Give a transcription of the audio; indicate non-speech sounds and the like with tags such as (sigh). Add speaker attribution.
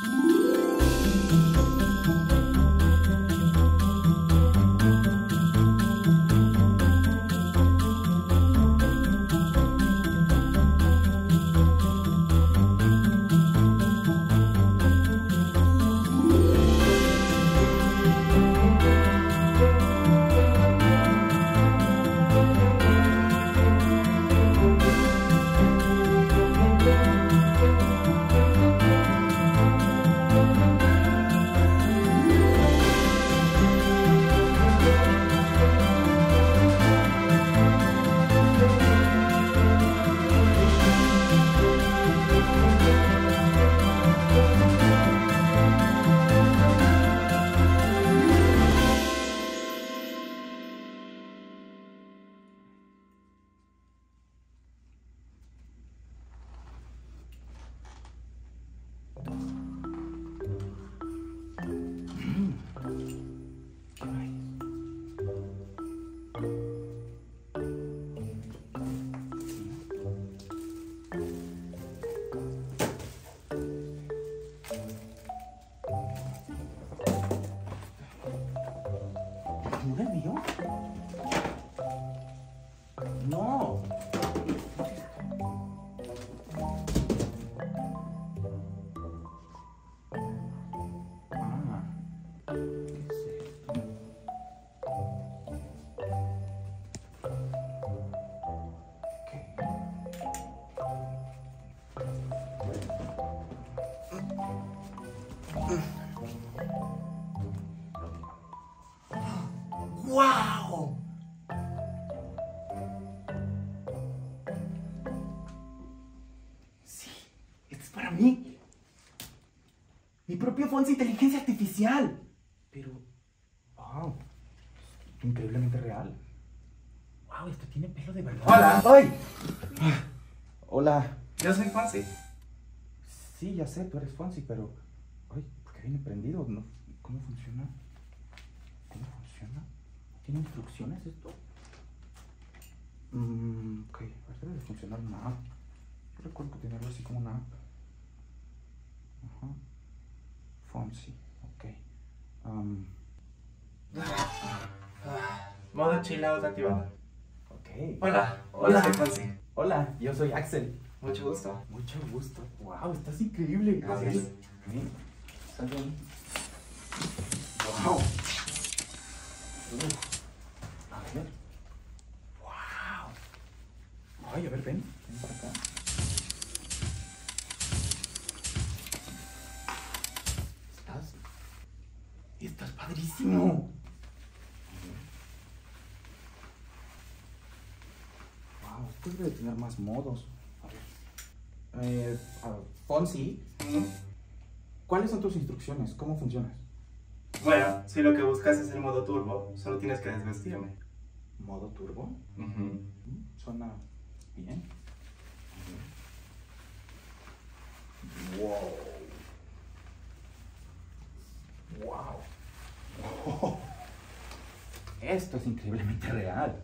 Speaker 1: ¿No No. Ah, ¡Wow! Sí, esto es para mí. Mi propio Fonsi de inteligencia artificial. Pero, wow, es increíblemente real. Wow, esto tiene pelo de verdad.
Speaker 2: Hola.
Speaker 1: ¡Ay! Hola.
Speaker 2: Yo soy Fonsi.
Speaker 1: Sí, ya sé, tú eres Fonsi, pero. Ay, ¿por qué viene prendido? No, ¿Cómo funciona? ¿Cómo funciona? ¿Tiene instrucciones esto? Mm, ok, a ver, debe de funcionar una app. Yo recuerdo que tenía algo así como una app. Ajá. Fonsi, ok. Um,
Speaker 2: Modo chill out activado.
Speaker 1: ok.
Speaker 2: Hola.
Speaker 1: Hola.
Speaker 2: Yo soy Fonsi.
Speaker 1: Hola, yo soy Axel.
Speaker 2: Mucho gusto.
Speaker 1: Mucho gusto. Wow, estás increíble.
Speaker 2: Gracias.
Speaker 1: Ok. Está bien. Wow. Uf. A ver. Wow. Ay, a ver, ven. Ven para acá. Estás. Estás padrísimo. Wow, esto debe de tener más modos. A ver. Eh, Fonsi, ¿cuáles son tus instrucciones? ¿Cómo funcionas?
Speaker 2: Bueno, si lo que buscas es el modo turbo, solo tienes que desvestirme.
Speaker 1: ¿Modo turbo?
Speaker 2: Ujú.
Speaker 1: Mm, Suena bien. Wow. Wow. (laughs) Esto es increíblemente real.